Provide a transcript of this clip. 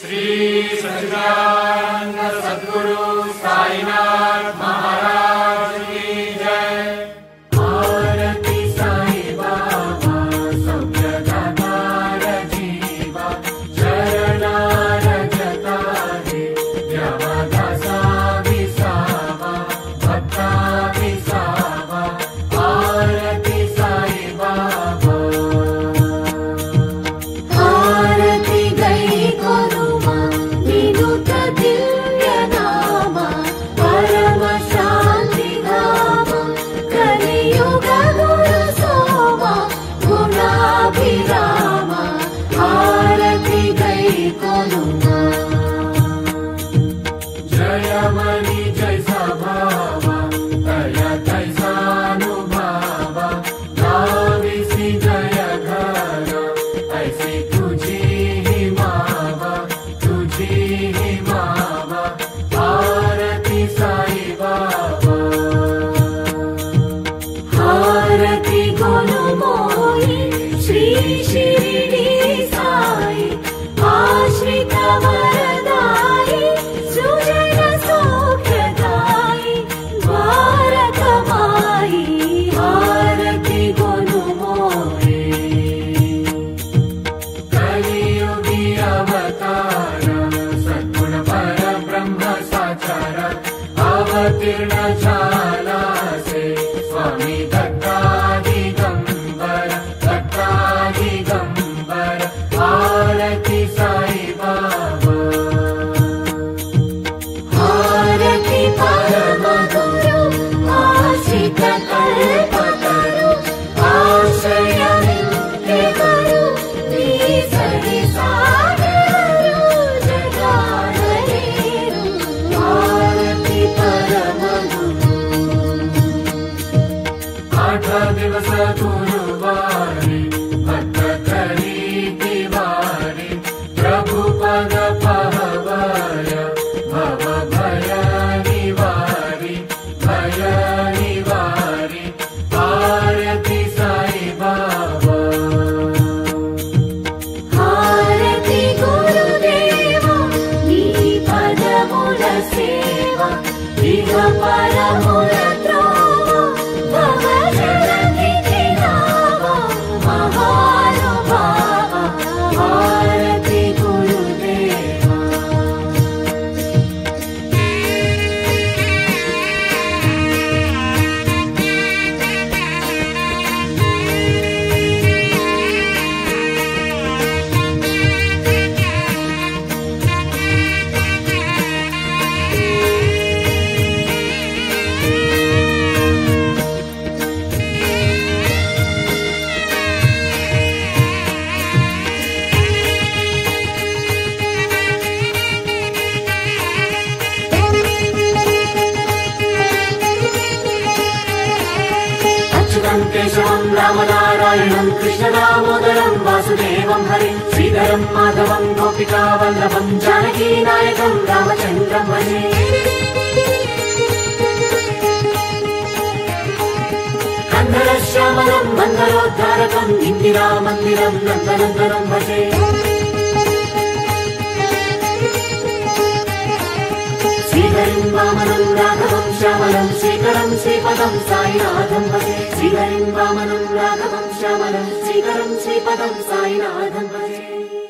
Shri love. स्वामी तटाजितम् तटाजितम् आलति आठ दिवस गुरुवारी भक्त करी दिवारी प्रभु శరణం కేశవం రామ నారాయణం కృష్ణ దామోదరం వాసుదేవం హరి శ్రీధరం మాధవం గోపికా వల్లభం జానకీ నాయకం రామచంద్రం హరి. కందర శ్యామలం మందరోద్ధారకం ఇందిరా మందిరం నందనందనం భజే. శ్రీహరిం వామనం రాఘవ श्यामलं श्रीकरं श्रीपदं साईनाथं भजे श्रीहरिं वामनं राघवं श्यामलं श्रीकरं श्रीपदं साईनाथं भजे